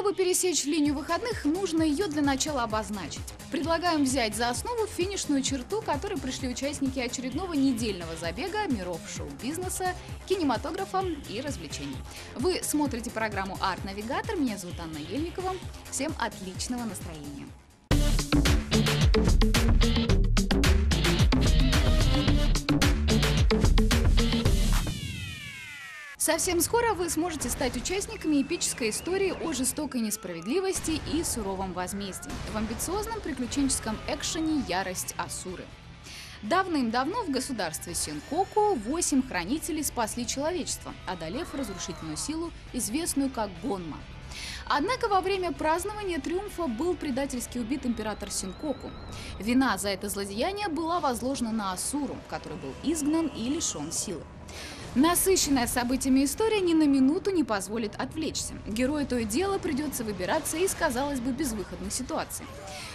Чтобы пересечь линию выходных, нужно ее для начала обозначить. Предлагаем взять за основу финишную черту, которой пришли участники очередного недельного забега миров шоу-бизнеса, кинематографа и развлечений. Вы смотрите программу «Арт-навигатор». Меня зовут Анна Ельникова. Всем отличного настроения. Совсем скоро вы сможете стать участниками эпической истории о жестокой несправедливости и суровом возмездии в амбициозном приключенческом экшене «Ярость Асуры». Давным-давно в государстве Синкоку восемь хранителей спасли человечество, одолев разрушительную силу, известную как Гонма. Однако во время празднования триумфа был предательски убит император Синкоку. Вина за это злодеяние была возложена на Асуру, который был изгнан и лишен силы. Насыщенная событиями история ни на минуту не позволит отвлечься. Герою то и дело придется выбираться из, казалось бы, безвыходной ситуации.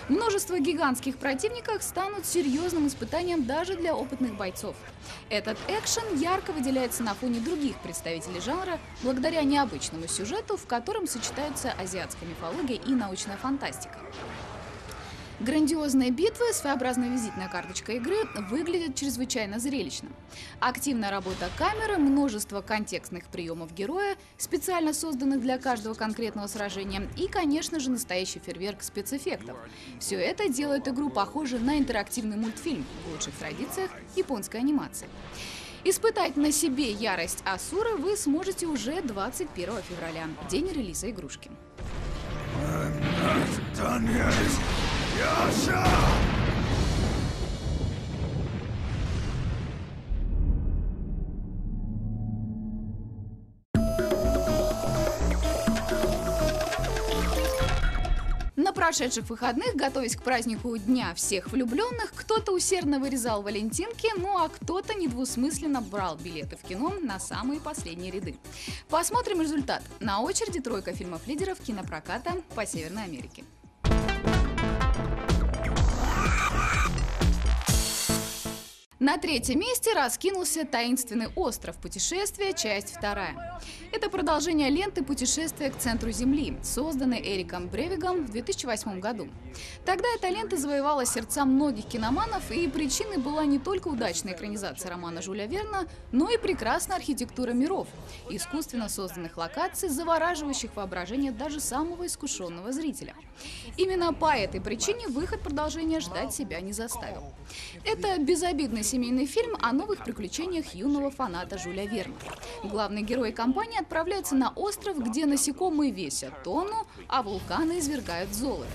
Множество гигантских противников станут серьезным испытанием даже для опытных бойцов. Этот экшен ярко выделяется на фоне других представителей жанра благодаря необычному сюжету, в котором сочетаются азиатская мифология и научная фантастика. Грандиозные битвы, своеобразная визитная карточка игры, выглядят чрезвычайно зрелищно. Активная работа камеры, множество контекстных приемов героя, специально созданных для каждого конкретного сражения и, конечно же, настоящий фейерверк спецэффектов. Все это делает игру похожей на интерактивный мультфильм в лучших традициях японской анимации. Испытать на себе ярость Асуры вы сможете уже 21 февраля, день релиза игрушки. Yasha! Прошедших выходных, готовясь к празднику Дня всех влюбленных, кто-то усердно вырезал валентинки, ну а кто-то недвусмысленно брал билеты в кино на самые последние ряды. Посмотрим результат. На очереди тройка фильмов-лидеров кинопроката по Северной Америке. На третьем месте раскинулся «Таинственный остров. Путешествие. Часть вторая». Это продолжение ленты «Путешествие к центру Земли», созданной Эриком Бревигом в 2008 году. Тогда эта лента завоевала сердца многих киноманов, и причиной была не только удачная экранизация романа Жюля Верна, но и прекрасная архитектура миров, искусственно созданных локаций, завораживающих воображение даже самого искушенного зрителя. Именно по этой причине выход продолжения ждать себя не заставил. Это безобидный семейный фильм о новых приключениях юного фаната Жюля Верна. Главный герой компании отправляется на остров, где насекомые весят тонну, а вулканы извергают золото.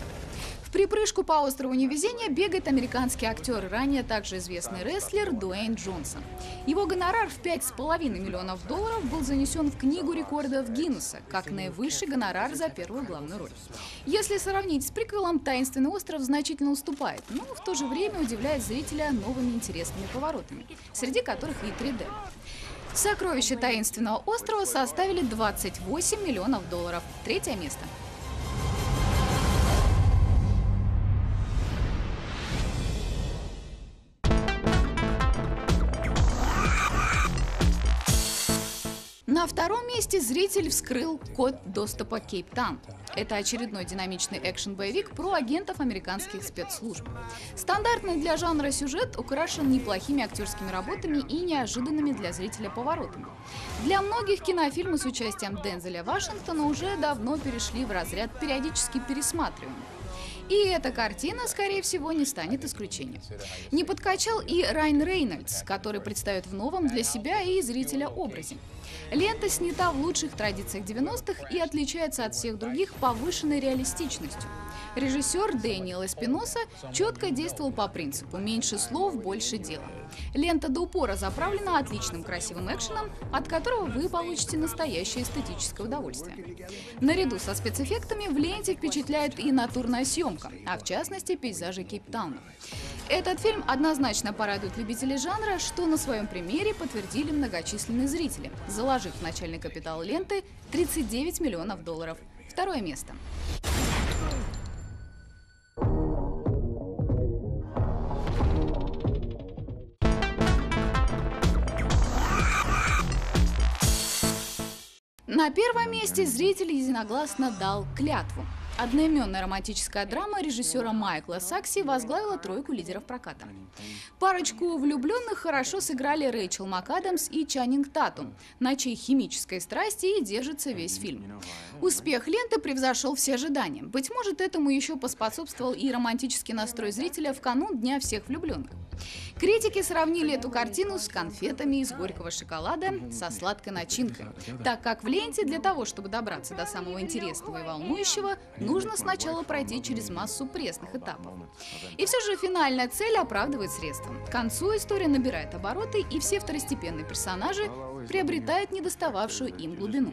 Припрыжку по острову Невезения бегает американский актер, ранее также известный рестлер Дуэйн Джонсон. Его гонорар в 5,5 миллионов долларов был занесен в Книгу рекордов Гиннесса, как наивысший гонорар за первую главную роль. Если сравнить с приквелом, «Таинственный остров» значительно уступает, но в то же время удивляет зрителя новыми интересными поворотами, среди которых и 3D. Сокровища таинственного острова составили 28 миллионов долларов. Третье место. На втором месте зритель вскрыл код доступа Кейптаун. Это очередной динамичный экшен-боевик про агентов американских спецслужб. Стандартный для жанра сюжет украшен неплохими актерскими работами и неожиданными для зрителя поворотами. Для многих кинофильмы с участием Дензеля Вашингтона уже давно перешли в разряд периодически пересматриваемых. И эта картина, скорее всего, не станет исключением. Не подкачал и Райан Рейнольдс, который представит в новом для себя и зрителя образе. Лента снята в лучших традициях 90-х и отличается от всех других повышенной реалистичностью. Режиссер Дэниел Эспиноса четко действовал по принципу «меньше слов, больше дела». Лента до упора заправлена отличным красивым экшеном, от которого вы получите настоящее эстетическое удовольствие. Наряду со спецэффектами в ленте впечатляет и натурная съемка, а в частности пейзажи Кейптауна. Этот фильм однозначно порадует любителей жанра, что на своем примере подтвердили многочисленные зрители, заложив в начальный капитал ленты 39 миллионов долларов. Второе место. На первом месте зритель единогласно дал клятву. Одноименная романтическая драма режиссера Майкла Сакси возглавила тройку лидеров проката. Парочку влюбленных хорошо сыграли Рэйчел МакАдамс и Чаннинг Татум, на чьей химической страсти и держится весь фильм. Успех ленты превзошел все ожидания. Быть может, этому еще поспособствовал и романтический настрой зрителя в канун Дня всех влюбленных. Критики сравнили эту картину с конфетами из горького шоколада со сладкой начинкой, так как в ленте для того, чтобы добраться до самого интересного и волнующего, нужно сначала пройти через массу пресных этапов. И все же финальная цель оправдывает средства. К концу история набирает обороты, и все второстепенные персонажи приобретают недостававшую им глубину.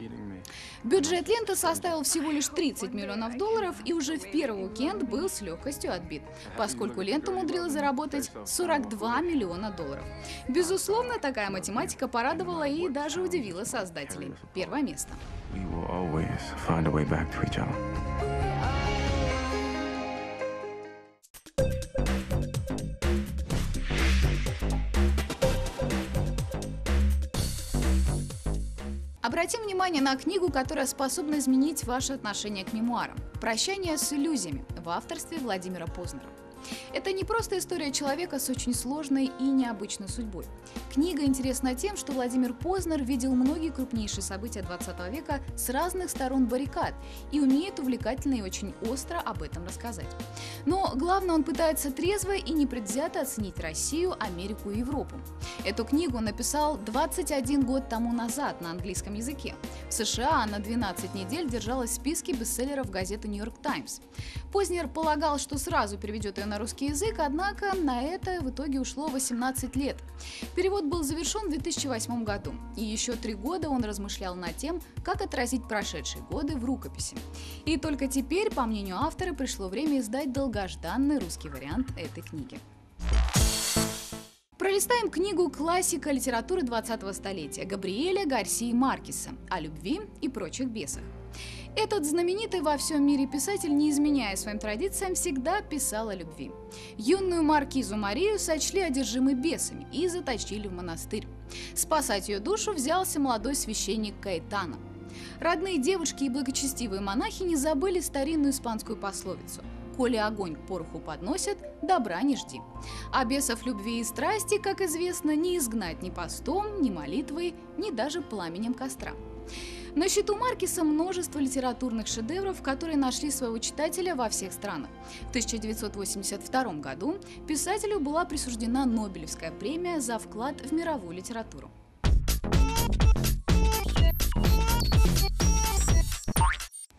Бюджет ленты составил всего лишь 30 миллионов долларов и уже в первый уикенд был с легкостью отбит, поскольку лента умудрилась заработать 42 миллиона долларов. Безусловно, такая математика порадовала и даже удивила создателей. Первое место. We will always find a way back to each other. Обратим внимание на книгу, которая способна изменить ваше отношение к мемуарам. «Прощание с иллюзиями» в авторстве Владимира Познера. Это не просто история человека с очень сложной и необычной судьбой. Книга интересна тем, что Владимир Познер видел многие крупнейшие события 20 века с разных сторон баррикад и умеет увлекательно и очень остро об этом рассказать. Но главное, он пытается трезво и непредвзято оценить Россию, Америку и Европу. Эту книгу написал 21 год тому назад на английском языке. В США она 12 недель держалась в списке бестселлеров газеты «Нью-Йорк Таймс». Познер полагал, что сразу переведет ее на русский язык, однако на это в итоге ушло 18 лет. Перевод был завершен в 2008 году, и еще три года он размышлял над тем, как отразить прошедшие годы в рукописи. И только теперь, по мнению автора, пришло время издать долгожданный русский вариант этой книги. Пролистаем книгу классика литературы 20-го столетия Габриэля Гарсии Маркеса о любви и прочих бесах. Этот знаменитый во всем мире писатель, не изменяя своим традициям, всегда писал о любви. Юную маркизу Марию сочли одержимой бесами и заточили в монастырь. Спасать ее душу взялся молодой священник Каэтана. Родные девушки и благочестивые монахи не забыли старинную испанскую пословицу «Коли огонь к пороху подносят, добра не жди». А бесов любви и страсти, как известно, не изгнать ни постом, ни молитвой, ни даже пламенем костра. На счету Маркиса множество литературных шедевров, которые нашли своего читателя во всех странах. В 1982 году писателю была присуждена Нобелевская премия за вклад в мировую литературу.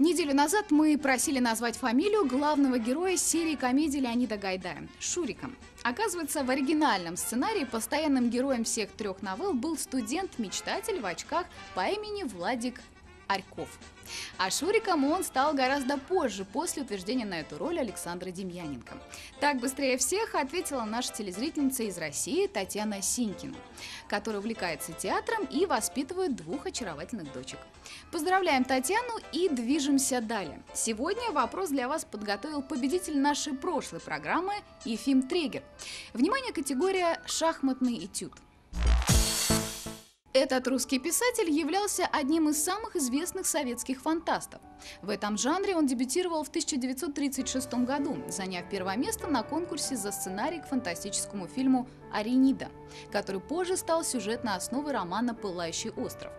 Неделю назад мы просили назвать фамилию главного героя серии комедий Леонида Гайдая – Шуриком. Оказывается, в оригинальном сценарии постоянным героем всех трех новелл был студент-мечтатель в очках по имени Владик Арьков. А Шуриком он стал гораздо позже, после утверждения на эту роль Александра Демьяненко. Так быстрее всех ответила наша телезрительница из России Татьяна Синькина, которая увлекается театром и воспитывает двух очаровательных дочек. Поздравляем Татьяну и движемся далее. Сегодня вопрос для вас подготовил победитель нашей прошлой программы Ефим Трегер. Внимание, категория «Шахматный этюд». Этот русский писатель являлся одним из самых известных советских фантастов. В этом жанре он дебютировал в 1936 году, заняв первое место на конкурсе за сценарий к фантастическому фильму «Аренида», который позже стал сюжетной основой романа «Пылающий остров».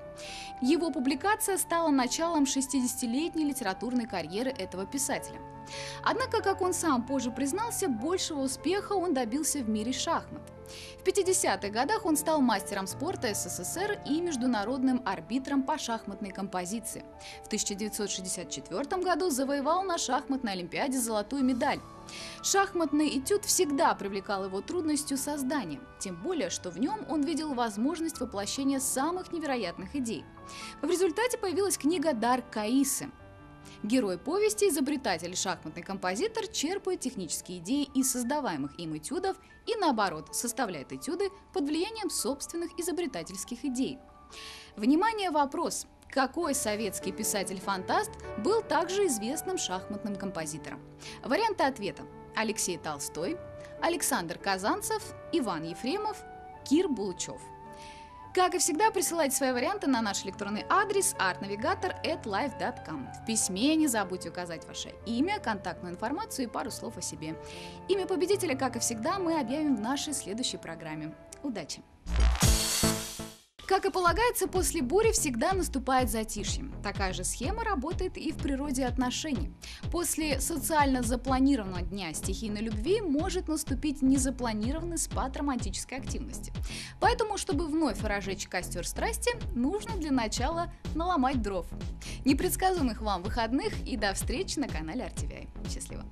Его публикация стала началом 60-летней литературной карьеры этого писателя. Однако, как он сам позже признался, большего успеха он добился в мире шахмат. В 50-х годах он стал мастером спорта СССР и международным арбитром по шахматной композиции. В 1964 году завоевал на шахматной олимпиаде золотую медаль. Шахматный этюд всегда привлекал его трудностью создания, тем более, что в нем он видел возможность воплощения самых невероятных идей. В результате появилась книга «Дар Каисы», Герой повести, изобретатель шахматный композитор черпает технические идеи из создаваемых им этюдов и, наоборот, составляет этюды под влиянием собственных изобретательских идей. Внимание, вопрос! Какой советский писатель-фантаст был также известным шахматным композитором? Варианты ответа. Алексей Толстой, Александр Казанцев, Иван Ефремов, Кир Булычев. Как и всегда, присылайте свои варианты на наш электронный адрес artnavigator@live.com. В письме не забудьте указать ваше имя, контактную информацию и пару слов о себе. Имя победителя, как и всегда, мы объявим в нашей следующей программе. Удачи! Как и полагается, после бури всегда наступает затишье. Такая же схема работает и в природе отношений. После социально запланированного дня стихийной любви может наступить незапланированный спад романтической активности. Поэтому, чтобы вновь разжечь костер страсти, нужно для начала наломать дров. Непредсказуемых вам выходных и до встречи на канале RTVI. Счастливо!